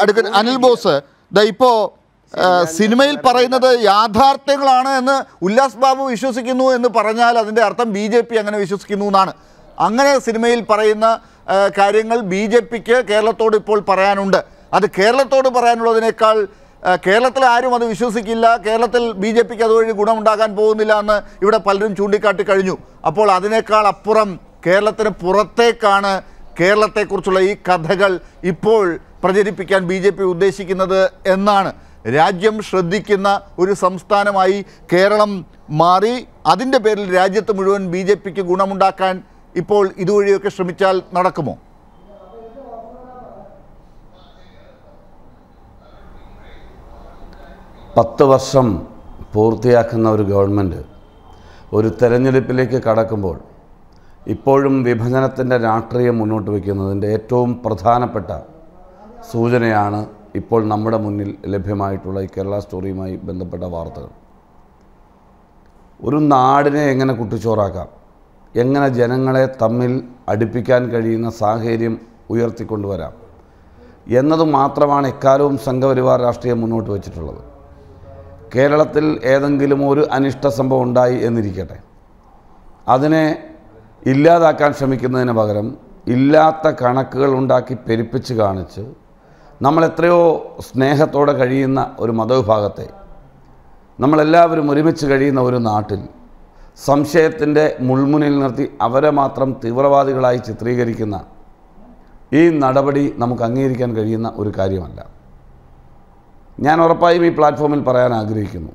Advocate Anil boss. ദാ ഇപ്പോൾ സിനിമയിൽ പറയുന്നത് യാഥാർത്ഥ്യങ്ങളാണ് എന്ന് ഉല്ലാസ് ബാബു വിശ്വസിക്കുന്നു എന്ന് പറഞ്ഞാൽ അതിന്റെ അർത്ഥം ബി ജെ പി അങ്ങനെ വിശ്വസിക്കുന്നു എന്നാണ്. അങ്ങനെ സിനിമയിൽ പറയുന്ന കാര്യങ്ങൾ ബി ജെ പിക്ക് കേരളത്തോട് ഇപ്പോൾ പറയാനുണ്ട്. അത് കേരളത്തോട് പറയാനുള്ളതിനേക്കാൾ കേരളത്തിൽ ആരും അത് വിശ്വസിക്കില്ല. കേരളത്തിൽ ബി ജെ പിക്ക് അതുവഴി ഗുണമുണ്ടാകാൻ പോകുന്നില്ല എന്ന് ഇവിടെ പലരും ചൂണ്ടിക്കാട്ടി കഴിഞ്ഞു. അപ്പോൾ അതിനേക്കാൾ അപ്പുറം കേരളത്തിന് പുറത്തേക്കാണ് കേരളത്തെക്കുറിച്ചുള്ള ഈ കഥകൾ ഇപ്പോൾ പ്രചരിപ്പിക്കാൻ ബി ജെ പി ഉദ്ദേശിക്കുന്നത് എന്നാണ്. രാജ്യം ശ്രദ്ധിക്കുന്ന ഒരു സംസ്ഥാനമായി കേരളം മാറി അതിന്റെ പേരിൽ രാജ്യത്ത് മുഴുവൻ ബി ജെ പിക്ക് ഗുണമുണ്ടാക്കാൻ ഇപ്പോൾ ഇതുവഴിയൊക്കെ ശ്രമിച്ചാൽ നടക്കുമോ? പത്ത് വർഷം പൂർത്തിയാക്കുന്ന ഒരു ഗവൺമെന്റ് ഒരു തെരഞ്ഞെടുപ്പിലേക്ക് കടക്കുമ്പോൾ ഇപ്പോഴും വിഭജനത്തിന്റെ രാഷ്ട്രീയം മുന്നോട്ട് വയ്ക്കുന്നതിന്റെ ഏറ്റവും പ്രധാനപ്പെട്ട സൂചനയാണ് ഇപ്പോൾ നമ്മുടെ മുന്നിൽ ലഭ്യമായിട്ടുള്ള ഈ കേരള സ്റ്റോറിയുമായി ബന്ധപ്പെട്ട വാർത്തകൾ. ഒരു നാടിനെ എങ്ങനെ കുട്ടിച്ചോറാക്കാം? എങ്ങനെ ജനങ്ങളെ തമ്മിൽ അടുപ്പിക്കാൻ കഴിയുന്ന സാഹചര്യം ഉയർത്തിക്കൊണ്ടുവരാം? എന്നത് മാത്രമാണ് എക്കാലവും സംഘപരിവാർ രാഷ്ട്രീയം മുന്നോട്ട് വച്ചിട്ടുള്ളത്. കേരളത്തിൽ ഏതെങ്കിലും ഒരു അനിഷ്ട സംഭവം ഉണ്ടായി എന്നിരിക്കട്ടെ. അതിനെ ഇല്ലാതാക്കാൻ ശ്രമിക്കുന്നതിന് പകരം ഇല്ലാത്ത കണക്കുകൾ ഉണ്ടാക്കി പെരുപ്പിച്ച് കാണിച്ച് നമ്മൾ എത്രയോ സ്നേഹത്തോടെ കഴിയുന്ന ഒരു മതവിഭാഗത്തെ നമ്മളെല്ലാവരും ഒരുമിച്ച് കഴിയുന്ന ഒരു നാട്ടിൽ സംശയത്തിന്റെ മുൾമുനിൽ നിർത്തി അവരെ മാത്രം തീവ്രവാദികളായി ചിത്രീകരിക്കുന്ന ഈ നടപടി നമുക്ക് അംഗീകരിക്കാൻ കഴിയുന്ന ഒരു കാര്യമല്ല. ഞാൻ ഉറപ്പായും ഈ പ്ലാറ്റ്ഫോമിൽ പറയാൻ ആഗ്രഹിക്കുന്നു.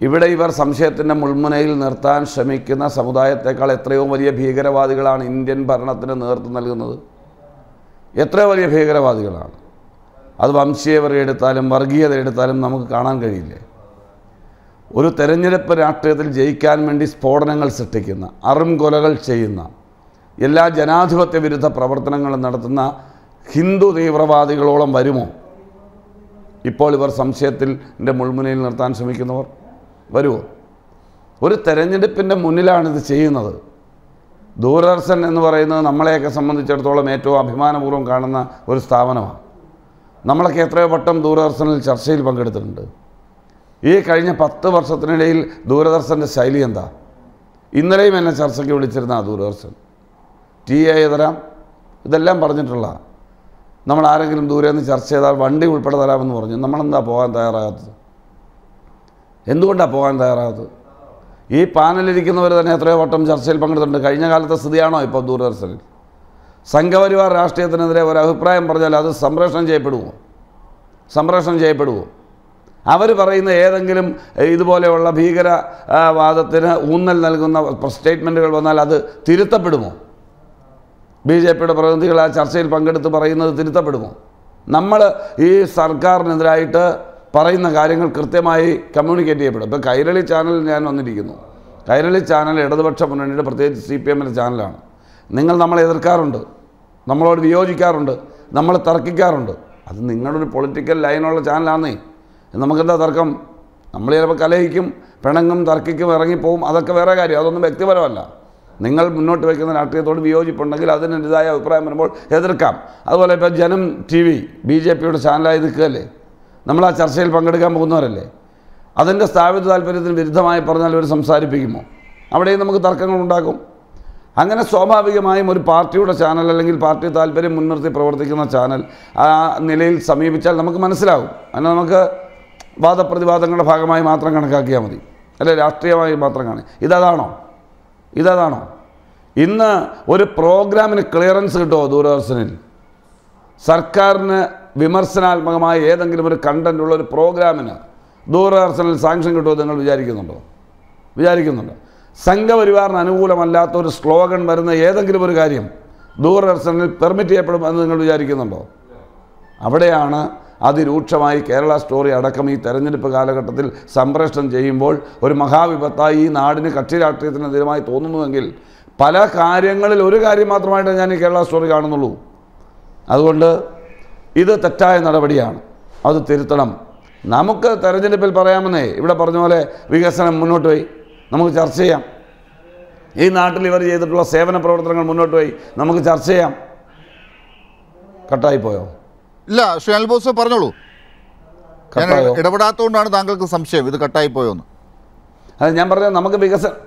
ഇവിടെ ഇവർ സംശയത്തിന്റെ മുൾമുനയിൽ നിർത്താൻ ശ്രമിക്കുന്ന സമുദായത്തെക്കാൾ എത്രയോ വലിയ ഭീകരവാദികളാണ് ഇന്ത്യൻ ഭരണത്തിന് നേതൃത്വം നൽകുന്നത്. എത്രയോ വലിയ ഭീകരവാദികളാണ്. അത് വംശീയവരെ എടുത്താലും വർഗീയത എടുത്താലും നമുക്ക് കാണാൻ കഴിയില്ലേ? ഒരു തെരഞ്ഞെടുപ്പ് രാഷ്ട്രീയത്തിൽ ജയിക്കാൻ വേണ്ടി സ്ഫോടനങ്ങൾ സൃഷ്ടിക്കുന്ന അറുംകൊലകൾ ചെയ്യുന്ന എല്ലാ ജനാധിപത്യ വിരുദ്ധ പ്രവർത്തനങ്ങളും നടത്തുന്ന ഹിന്ദു തീവ്രവാദികളോളം വരുമോ? ഇപ്പോൾ ഇവർ സംശയത്തിൽ എന്റെ മുൾമുനയിൽ നിർത്താൻ ശ്രമിക്കുന്നവർ വരുമോ? ഒരു തെരഞ്ഞെടുപ്പിന്റെ മുന്നിലാണിത് ചെയ്യുന്നത്. ദൂരദർശൻ എന്ന് പറയുന്നത് നമ്മളെയൊക്കെ സംബന്ധിച്ചിടത്തോളം ഏറ്റവും അഭിമാനപൂർവം കാണുന്ന ഒരു സ്ഥാപനമാണ്. നമ്മളൊക്കെ എത്രയോ വട്ടം ദൂരദർശനിൽ ചർച്ചയിൽ പങ്കെടുത്തിട്ടുണ്ട്. ഈ കഴിഞ്ഞ പത്ത് വർഷത്തിനിടയിൽ ദൂരദർശന്റെ ശൈലി എന്താ? ഇന്നലെയും എന്നെ ചർച്ചയ്ക്ക് വിളിച്ചിരുന്ന ദൂരദർശൻ. ടി എ തരാം ഇതെല്ലാം പറഞ്ഞിട്ടുള്ള നമ്മൾ ആരെങ്കിലും ദൂരെ നിന്ന് ചർച്ച ചെയ്താൽ വണ്ടി ഉൾപ്പെടെ തരാമെന്ന് പറഞ്ഞു. നമ്മളെന്താ പോകാൻ തയ്യാറാകാത്തത്? എന്തുകൊണ്ടാണ് പോകാൻ തയ്യാറാകാത്തത്? ഈ പാനലിരിക്കുന്നവർ തന്നെ എത്രയോ വട്ടം ചർച്ചയിൽ പങ്കെടുത്തിട്ടുണ്ട്. കഴിഞ്ഞ കാലത്തെ സ്ഥിതിയാണോ ഇപ്പോൾ ദൂരദർശനിൽ? സംഘപരിവാർ രാഷ്ട്രീയത്തിനെതിരെ ഒരു അഭിപ്രായം പറഞ്ഞാൽ അത് സംപ്രേഷണം ചെയ്യപ്പെടുമോ സംപ്രേഷണം ചെയ്യപ്പെടുമോ അവർ പറയുന്ന ഏതെങ്കിലും ഇതുപോലെയുള്ള ഭീകരവാദത്തിന് ഊന്നൽ നൽകുന്ന സ്റ്റേറ്റ്മെന്റുകൾ വന്നാൽ അത് തിരുത്തപ്പെടുമോ? ബി ജെ പിയുടെ പ്രതിനിധികൾ ആ ചർച്ചയിൽ പങ്കെടുത്ത് പറയുന്നത് തിരുത്തപ്പെടുമോ? നമ്മൾ ഈ സർക്കാരിനെതിരായിട്ട് പറയുന്ന കാര്യങ്ങൾ കൃത്യമായി കമ്മ്യൂണിക്കേറ്റ് ചെയ്യപ്പെടും. ഇപ്പോൾ കൈരളി ചാനലിൽ ഞാൻ വന്നിരിക്കുന്നു. കൈരളി ചാനൽ ഇടതുപക്ഷ മുന്നണിയുടെ പ്രത്യേകിച്ച് സി പി എമ്മിന്റെ ചാനലാണ്. നിങ്ങൾ നമ്മളെ എതിർക്കാറുണ്ട്. നമ്മളോട് വിയോജിക്കാറുണ്ട്. നമ്മൾ തർക്കിക്കാറുണ്ട്. അത് നിങ്ങളൊരു പൊളിറ്റിക്കൽ ലൈനുള്ള ചാനലാന്നേ നമുക്കെന്താ തർക്കം? നമ്മൾ ചിലപ്പോൾ കലഹിക്കും പിണങ്ങും തർക്കിക്കും ഇറങ്ങിപ്പോവും. അതൊക്കെ വേറെ കാര്യം. അതൊന്നും വ്യക്തിപരമല്ല. നിങ്ങൾ മുന്നോട്ട് വയ്ക്കുന്ന രാഷ്ട്രീയത്തോട് വിയോജിപ്പുണ്ടെങ്കിൽ അതിനെതിരായ അഭിപ്രായം വരുമ്പോൾ എതിർക്കാം. അതുപോലെ ഇപ്പോൾ ജനം ടി വി ബി ജെ പിയുടെ ചാനലായി നിൽക്കുകയല്ലേ? നമ്മൾ ആ ചർച്ചയിൽ പങ്കെടുക്കാൻ പോകുന്നവരല്ലേ? അതിന്റെ സ്ഥാപിത താല്പര്യത്തിന് വിരുദ്ധമായി പറഞ്ഞാൽ ഇവർ സംസാരിപ്പിക്കുമോ? അവിടെയും നമുക്ക് തർക്കങ്ങൾ ഉണ്ടാക്കും അങ്ങനെ സ്വാഭാവികമായും ഒരു പാർട്ടിയുടെ ചാനൽ അല്ലെങ്കിൽ പാർട്ടി താല്പര്യം മുൻനിർത്തി പ്രവർത്തിക്കുന്ന ചാനൽ ആ നിലയിൽ സമീപിച്ചാൽ നമുക്ക് മനസ്സിലാകും അങ്ങനെ നമുക്ക് വാദപ്രതിവാദങ്ങളുടെ ഭാഗമായി മാത്രം കണക്കാക്കിയാൽ മതി. അല്ലെ രാഷ്ട്രീയമായി മാത്രം കാണി ഇതതാണോ? ഇതതാണോ? ഇന്ന് ഒരു പ്രോഗ്രാമിന് ക്ലിയറൻസ് കിട്ടുമോ ദൂരദർശനിൽ? സർക്കാരിന് വിമർശനാത്മകമായ ഏതെങ്കിലും ഒരു കണ്ടന്റുള്ള ഒരു പ്രോഗ്രാമിന് ദൂരദർശനിൽ സാങ്ഷൻ കിട്ടുമോ നിങ്ങൾ വിചാരിക്കുന്നുണ്ടോ? വിചാരിക്കുന്നുണ്ടോ? സംഘപരിവാറിന് അനുകൂലമല്ലാത്ത ഒരു സ്ലോഗൻ വരുന്ന ഏതെങ്കിലും ഒരു കാര്യം ദൂരദർശനിൽ പെർമിറ്റ് ചെയ്യപ്പെടും എന്ന് നിങ്ങൾ വിചാരിക്കുന്നുണ്ടോ? അവിടെയാണ് അതിരൂക്ഷമായി കേരള സ്റ്റോറി അടക്കം ഈ തെരഞ്ഞെടുപ്പ് കാലഘട്ടത്തിൽ സംപ്രേഷണം ചെയ്യുമ്പോൾ ഒരു മഹാവിപത്തായി ഈ നാടിന് കക്ഷി രാഷ്ട്രീയത്തിനെതിരമായി തോന്നുന്നുവെങ്കിൽ പല കാര്യങ്ങളിൽ ഒരു കാര്യം മാത്രമായിട്ട് ഞാൻ ഈ കേരള സ്റ്റോറി കാണുന്നുള്ളൂ. അതുകൊണ്ട് ഇത് തെറ്റായ നടപടിയാണ്. അത് തിരുത്തണം. നമുക്ക് തെരഞ്ഞെടുപ്പിൽ പറയാമെന്നേ ഇവിടെ പറഞ്ഞ പോലെ വികസനം മുന്നോട്ട് പോയി. നമുക്ക് ചർച്ച ചെയ്യാം. ഈ നാട്ടിൽ ഇവർ ചെയ്തിട്ടുള്ള സേവന പ്രവർത്തനങ്ങൾ മുന്നോട്ട് പോയി. നമുക്ക് ചർച്ച ചെയ്യാം. കട്ടായിപ്പോയോ? ഇല്ല അനിൽ ബോസ് പറഞ്ഞോളൂ? ഇടപെടാത്തതുകൊണ്ടാണ് താങ്കൾക്ക് സംശയം. ഇത് കട്ടായി പോയോന്ന് അത് ഞാൻ പറഞ്ഞത് നമുക്ക് വികസനം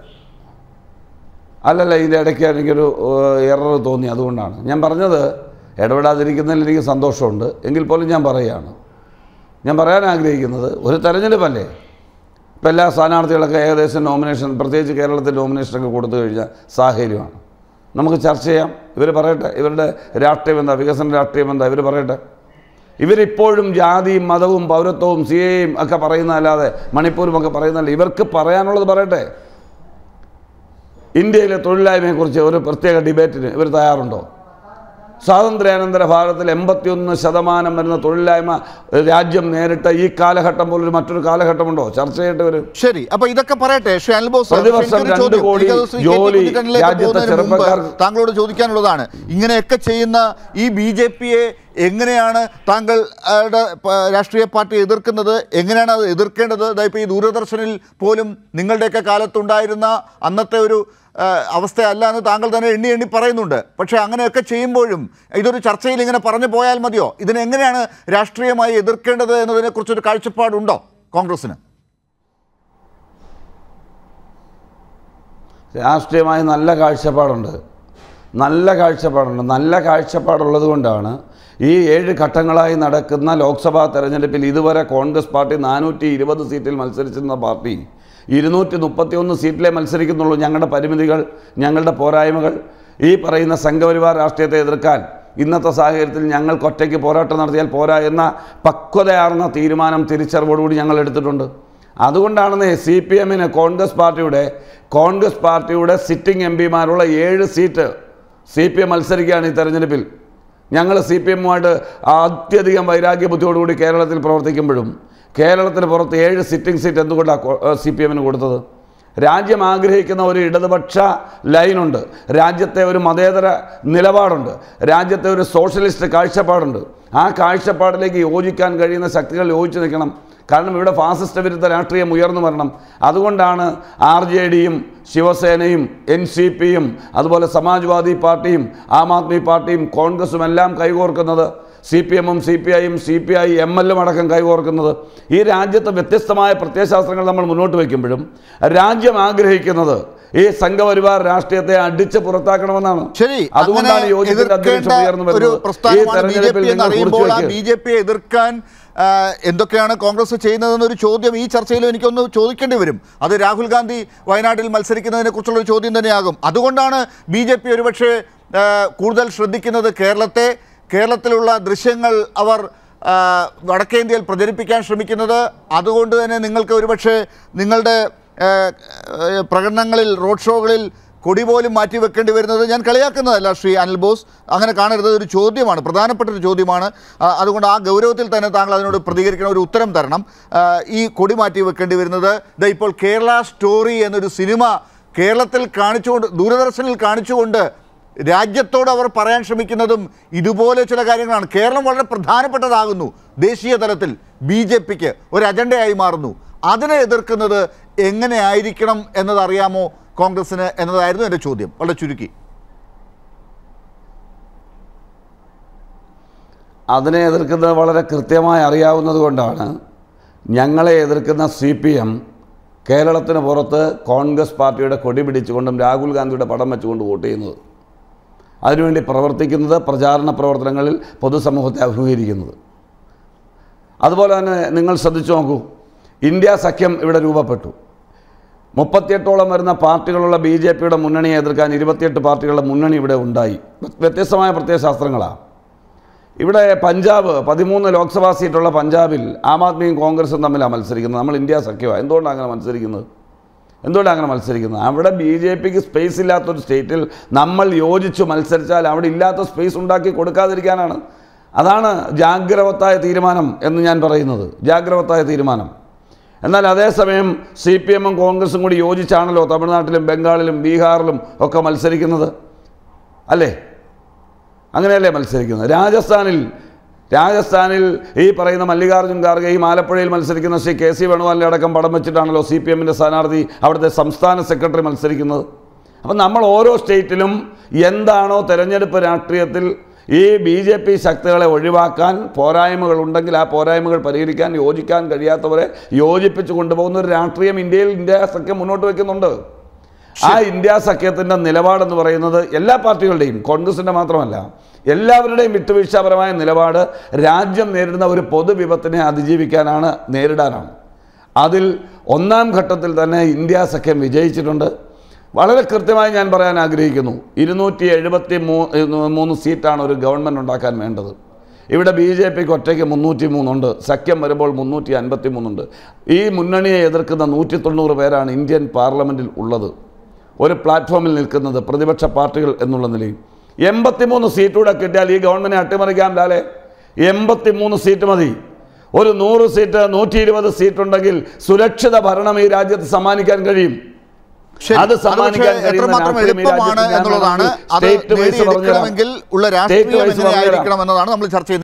അല്ലല്ല ഇതിന്റെ ഇടയ്ക്ക് എനിക്കൊരു എറർ തോന്നി. അതുകൊണ്ടാണ്. ഞാൻ പറഞ്ഞത് ഇടപെടാതിരിക്കുന്നതിൽ എനിക്ക് സന്തോഷമുണ്ട്. എങ്കിൽ പോലും ഞാൻ പറയുകയാണ്. ഞാൻ പറയാൻ ആഗ്രഹിക്കുന്നത് ഒരു തെരഞ്ഞെടുപ്പല്ലേ? ഇപ്പം എല്ലാ സ്ഥാനാർത്ഥികളൊക്കെ ഏകദേശം നോമിനേഷൻ പ്രത്യേകിച്ച് കേരളത്തിൽ നോമിനേഷനൊക്കെ കൊടുത്തു കഴിഞ്ഞാൽ സാഹചര്യമാണ്. നമുക്ക് ചർച്ച ചെയ്യാം. ഇവർ പറയട്ടെ. ഇവരുടെ രാഷ്ട്രീയം എന്താ? വികസന രാഷ്ട്രീയം എന്താ? ഇവർ പറയട്ടെ. ഇവരിപ്പോഴും ജാതിയും മതവും പൗരത്വവും സി എയും ഒക്കെ പറയുന്നതല്ലാതെ മണിപ്പൂരും ഒക്കെ പറയുന്നതല്ല. ഇവർക്ക് പറയാനുള്ളത് പറയട്ടെ. ഇന്ത്യയിലെ തൊഴിലില്ലായ്മയെക്കുറിച്ച് ഒരു പ്രത്യേക ഡിബേറ്റിന് ഇവർ തയ്യാറുണ്ടോ? സ്വാതന്ത്ര്യാനന്തര ഭാരതത്തിൽ എൺപത്തിയൊന്ന് ശതമാനം വരുന്ന തൊഴിലില്ലായ്മ രാജ്യം നേരിട്ട ഈ കാലഘട്ടം പോലൊരു മറ്റൊരു കാലഘട്ടമുണ്ടോ? ചർച്ച ചെയ്യേണ്ടി വരും ശരി അപ്പൊ ഇതൊക്കെ പറയട്ടെ. പ്രതിവർഷം രണ്ട് കോടി ജോലി രാജ്യത്തെ ചെറുപ്പക്കാർ താങ്കളോട് ചോദിക്കാനുള്ളതാണ്. ഇങ്ങനെയൊക്കെ ചെയ്യുന്ന ഈ ബി ജെ പിയെ എങ്ങനെയാണ് താങ്കൾ രാഷ്ട്രീയ പാർട്ടി എതിർക്കുന്നത്? എങ്ങനെയാണ് അത് എതിർക്കേണ്ടത്? ഇതാ ഇപ്പോൾ ഈ ദൂരദർശനിൽ പോലും നിങ്ങളുടെയൊക്കെ കാലത്തുണ്ടായിരുന്ന അന്നത്തെ ഒരു അവസ്ഥയല്ല എന്ന് താങ്കൾ തന്നെ എണ്ണി എണ്ണി പറയുന്നുണ്ട്. പക്ഷേ അങ്ങനെയൊക്കെ ചെയ്യുമ്പോഴും ഇതൊരു ചർച്ചയിൽ ഇങ്ങനെ പറഞ്ഞു പോയാൽ മതിയോ? ഇതിനെങ്ങനെയാണ് രാഷ്ട്രീയമായി എതിർക്കേണ്ടത് എന്നതിനെക്കുറിച്ചൊരു കാഴ്ചപ്പാടുണ്ടോ കോൺഗ്രസ്സിന്? രാഷ്ട്രീയമായി നല്ല കാഴ്ചപ്പാടുണ്ട്. നല്ല കാഴ്ചപ്പാടുണ്ട്. നല്ല കാഴ്ചപ്പാടുള്ളത് കൊണ്ടാണ് ഈ ഏഴ് ഘട്ടങ്ങളായി നടക്കുന്ന ലോക്സഭാ തെരഞ്ഞെടുപ്പിൽ ഇതുവരെ കോൺഗ്രസ് പാർട്ടി നാനൂറ്റി ഇരുപത് സീറ്റിൽ മത്സരിച്ചിരുന്ന പാർട്ടി ഇരുന്നൂറ്റി മുപ്പത്തി ഒന്ന് സീറ്റിലേ മത്സരിക്കുന്നുള്ളൂ ഞങ്ങളുടെ പരിമിതികൾ ഞങ്ങളുടെ പോരായ്മകൾ. ഈ പറയുന്ന സംഘപരിവാർ രാഷ്ട്രീയത്തെ എതിർക്കാൻ ഇന്നത്തെ സാഹചര്യത്തിൽ ഞങ്ങൾക്ക് ഒറ്റയ്ക്ക് പോരാട്ടം നടത്തിയാൽ പോരാ എന്ന പക്വതയാർന്ന തീരുമാനം തിരിച്ചറിവോടുകൂടി ഞങ്ങൾ എടുത്തിട്ടുണ്ട്. അതുകൊണ്ടാണെന്ന് സി പി എമ്മിന് കോൺഗ്രസ് പാർട്ടിയുടെ കോൺഗ്രസ് പാർട്ടിയുടെ സിറ്റിംഗ് എം പിമാരുള്ള ഏഴ് സീറ്റ് സി പി എം മത്സരിക്കുകയാണ് ഈ തെരഞ്ഞെടുപ്പിൽ. ഞങ്ങൾ സി പി എമ്മുമായിട്ട് അത്യധികം വൈരാഗ്യ ബുദ്ധിയോടുകൂടി കേരളത്തിൽ പ്രവർത്തിക്കുമ്പോഴും കേരളത്തിന് പുറത്ത് ഏഴ് സിറ്റിംഗ് സീറ്റ് എന്തുകൊണ്ടാണ് സി പി എമ്മിന് കൊടുത്തത്? രാജ്യം ആഗ്രഹിക്കുന്ന ഒരു ഇടതുപക്ഷ ലൈനുണ്ട്. രാജ്യത്തെ ഒരു മതേതര നിലപാടുണ്ട്. രാജ്യത്തെ ഒരു സോഷ്യലിസ്റ്റ് കാഴ്ചപ്പാടുണ്ട്. ആ കാഴ്ചപ്പാടിലേക്ക് യോജിക്കാൻ കഴിയുന്ന ശക്തികൾ യോജിച്ച് നിൽക്കണം. കാരണം ഇവിടെ ഫാസിസ്റ്റ് വിരുദ്ധ രാഷ്ട്രീയം ഉയർന്നു വരണം. അതുകൊണ്ടാണ് ആർ ജെ ഡിയും ശിവസേനയും എൻ സി പിയും അതുപോലെ സമാജ്വാദി പാർട്ടിയും ആം ആദ്മി പാർട്ടിയും കോൺഗ്രസും എല്ലാം കൈകോർക്കുന്നത്. സി പി എമ്മും സി പി ഐയും സി പി ഐ എം എല്ലും അടക്കം കൈകോർക്കുന്നത് ഈ രാജ്യത്ത് വ്യത്യസ്തമായ പ്രത്യയശാസ്ത്രങ്ങൾ നമ്മൾ മുന്നോട്ട് വയ്ക്കുമ്പോഴും രാജ്യം ആഗ്രഹിക്കുന്നത് ഈ സംഘപരിവാർ രാഷ്ട്രീയത്തെ അടിച്ച് പുറത്താക്കണമെന്നാണ്. ശരി അതുകൊണ്ടാണ് ബി ജെ പിയെ എതിർക്കാൻ എന്തൊക്കെയാണ് കോൺഗ്രസ് ചെയ്യുന്നതെന്നൊരു ചോദ്യം ഈ ചർച്ചയിലും എനിക്കൊന്ന് ചോദിക്കേണ്ടി വരും. അത് രാഹുൽ ഗാന്ധി വയനാട്ടിൽ മത്സരിക്കുന്നതിനെ കുറിച്ചുള്ള ഒരു ചോദ്യം തന്നെയാകും. അതുകൊണ്ടാണ് ബി ജെ പി ഒരുപക്ഷെ കൂടുതൽ ശ്രദ്ധിക്കുന്നത് കേരളത്തെ കേരളത്തിലുള്ള ദൃശ്യങ്ങൾ അവർ വടക്കേന്ത്യയിൽ പ്രചരിപ്പിക്കാൻ ശ്രമിക്കുന്നത്. അതുകൊണ്ട് തന്നെ നിങ്ങൾക്ക് ഒരുപക്ഷെ നിങ്ങളുടെ പ്രകടനങ്ങളിൽ റോഡ് ഷോകളിൽ കൊടി പോലും മാറ്റി വെക്കേണ്ടി വരുന്നത് ഞാൻ കളിയാക്കുന്നതല്ല ശ്രീ അനിൽ ബോസ്. അങ്ങനെ കാണരുത് ഒരു ചോദ്യമാണ് പ്രധാനപ്പെട്ട ഒരു ചോദ്യമാണ്. അതുകൊണ്ട് ആ ഗൗരവത്തിൽ തന്നെ താങ്കൾ അതിനോട് പ്രതികരിക്കണം ഒരു ഉത്തരം തരണം. ഈ കൊടി മാറ്റി വെക്കേണ്ടി വരുന്നത് ദാ ഇപ്പോൾ കേരള സ്റ്റോറി എന്നൊരു സിനിമ കേരളത്തിൽ കാണിച്ചുകൊണ്ട് ദൂരദർശനിൽ കാണിച്ചുകൊണ്ട് രാജ്യത്തോട് അവർ പറയാൻ ശ്രമിക്കുന്നതും ഇതുപോലെ ചില കാര്യങ്ങളാണ്. കേരളം വളരെ പ്രധാനപ്പെട്ടതാകുന്നു. ദേശീയ തലത്തിൽ ബി ജെ പിക്ക് ഒരു അജണ്ടയായി മാറുന്നു. അതിനെ എതിർക്കുന്നത് എങ്ങനെ ആയിരിക്കണം എന്നതറിയാമോ കോൺഗ്രസിന് എന്നതായിരുന്നു എന്റെ ചോദ്യം. വളരെ ചുരുക്കി. അതിനെ എതിർക്കുന്നത് വളരെ കൃത്യമായി അറിയാവുന്നത് കൊണ്ടാണ് ഞങ്ങളെ എതിർക്കുന്ന സി പി എം കേരളത്തിന് പുറത്ത് കോൺഗ്രസ് പാർട്ടിയുടെ കൊടി പിടിച്ചുകൊണ്ടും രാഹുൽ ഗാന്ധിയുടെ പടം വെച്ചുകൊണ്ട് വോട്ട് ചെയ്യുന്നത്. അതിനുവേണ്ടി പ്രവർത്തിക്കുന്നത് പ്രചാരണ പ്രവർത്തനങ്ങളിൽ പൊതുസമൂഹത്തെ അഭിമുഖീകരിക്കുന്നത്. അതുപോലെ തന്നെ നിങ്ങൾ ശ്രദ്ധിച്ചു നോക്കൂ ഇന്ത്യ സഖ്യം ഇവിടെ രൂപപ്പെട്ടു. മുപ്പത്തിയെട്ടോളം വരുന്ന പാർട്ടികളുള്ള ബി ജെ പിയുടെ മുന്നണിയെ എതിർക്കാൻ ഇരുപത്തിയെട്ട് പാർട്ടികളുടെ മുന്നണി ഇവിടെ ഉണ്ടായി. വ്യത്യസ്തമായ പ്രത്യയശാസ്ത്രങ്ങളാണ് ഇവിടെ പഞ്ചാബ് പതിമൂന്ന് ലോക്സഭാ സീറ്റുള്ള പഞ്ചാബിൽ ആം ആദ്മിയും കോൺഗ്രസും തമ്മിലാണ് മത്സരിക്കുന്നത്. നമ്മൾ ഇന്ത്യ സഖ്യമാണ് എന്തുകൊണ്ടാണ് അങ്ങനെ മത്സരിക്കുന്നത്? എന്തുകൊണ്ടാണ് അങ്ങനെ മത്സരിക്കുന്നത്? അവിടെ ബി ജെ പിക്ക് സ്പേസ് ഇല്ലാത്തൊരു സ്റ്റേറ്റിൽ നമ്മൾ യോജിച്ച് മത്സരിച്ചാൽ അവിടെ ഇല്ലാത്ത സ്പേസ് ഉണ്ടാക്കി കൊടുക്കാതിരിക്കാനാണ്. അതാണ് ജാഗ്രവത്തായ തീരുമാനം എന്ന് ഞാൻ പറയുന്നത്. ജാഗ്രവത്തായ തീരുമാനം. എന്നാൽ അതേസമയം സി പി എമ്മും കോൺഗ്രസും കൂടി യോജിച്ചാണല്ലോ തമിഴ്നാട്ടിലും ബംഗാളിലും ബീഹാറിലും ഒക്കെ മത്സരിക്കുന്നത്. അല്ലേ? അങ്ങനെയല്ലേ മത്സരിക്കുന്നത്? രാജസ്ഥാനിൽ രാജസ്ഥാനിൽ ഈ പറയുന്ന മല്ലികാർജുൻ ഖാർഗെയും ആലപ്പുഴയിൽ മത്സരിക്കുന്ന ശ്രീ കെ സി വേണുഗോപാലിന്റെ അടക്കം പടം വെച്ചിട്ടാണല്ലോ സി പി എമ്മിന്റെ സ്ഥാനാർത്ഥി അവിടുത്തെ സംസ്ഥാന സെക്രട്ടറി മത്സരിക്കുന്നത്. അപ്പം നമ്മൾ ഓരോ സ്റ്റേറ്റിലും എന്താണോ തെരഞ്ഞെടുപ്പ് രാഷ്ട്രീയത്തിൽ ഈ ബി ജെ പി ശക്തികളെ ഒഴിവാക്കാൻ പോരായ്മകൾ ഉണ്ടെങ്കിൽ ആ പോരായ്മകൾ പരിഹരിക്കാൻ യോജിക്കാൻ കഴിയാത്തവരെ യോജിപ്പിച്ച് കൊണ്ടുപോകുന്ന ഒരു രാഷ്ട്രീയം ഇന്ത്യയിൽ ഇന്ത്യ സഖ്യം മുന്നോട്ട് വയ്ക്കുന്നുണ്ട് ആ ഇന്ത്യ സഖ്യത്തിന്റെ നിലപാടെന്ന് പറയുന്നത് എല്ലാ പാർട്ടികളുടെയും കോൺഗ്രസിന്റെ മാത്രമല്ല എല്ലാവരുടെയും വിട്ടുവീഴ്ചാപരമായ നിലപാട് രാജ്യം നേരിടുന്ന ഒരു പൊതുവിപത്തിനെ അതിജീവിക്കാനാണ് നേരിടാനാണ്. അതിൽ ഒന്നാം ഘട്ടത്തിൽ തന്നെ ഇന്ത്യ സഖ്യം വിജയിച്ചിട്ടുണ്ട്. വളരെ കൃത്യമായി ഞാൻ പറയാൻ ആഗ്രഹിക്കുന്നു ഇരുന്നൂറ്റി എഴുപത്തി മൂന്ന് സീറ്റാണ് ഒരു ഗവൺമെന്റ് ഉണ്ടാക്കാൻ വേണ്ടത്. ഇവിടെ ബി ജെ പിക്ക് ഒറ്റയ്ക്ക് മുന്നൂറ്റി മൂന്നുണ്ട് സഖ്യം വരുമ്പോൾ മുന്നൂറ്റി അൻപത്തി മൂന്നുണ്ട് ഈ മുന്നണിയെ എതിർക്കുന്ന നൂറ്റി തൊണ്ണൂറ് പേരാണ് ഇന്ത്യൻ പാർലമെന്റിൽ ഉള്ളത്. ഒരു പ്ലാറ്റ്ഫോമിൽ നിൽക്കുന്നത് പ്രതിപക്ഷ പാർട്ടികൾ എന്നുള്ള നിലയിൽ. എൺപത്തിമൂന്ന് സീറ്റൂടെ കിട്ടിയാൽ ഈ ഗവൺമെന്റ് അട്ടിമറിക്കാം ലാലേ. എൺപത്തിമൂന്ന് സീറ്റ് മതി. ഒരു നൂറ് സീറ്റ് നൂറ്റി ഇരുപത് സീറ്റ് ഉണ്ടെങ്കിൽ സുരക്ഷിത ഭരണം ഈ രാജ്യത്ത് സമ്മാനിക്കാൻ കഴിയും. അത് സമ്മാനിക്കാൻ കഴിയുന്ന എത്രമാത്രം രാഷ്ട്രീയം ഈ എളുപ്പമാണ് എന്നുള്ളതാണ് അത് സ്റ്റേറ്റ് വൈസ് നേടിയെടുക്കണമെങ്കിൽ ഉള്ള രാഷ്ട്രീയം എന്നതാണ് നമ്മൾ ചർച്ച ചെയ്യുന്നത്.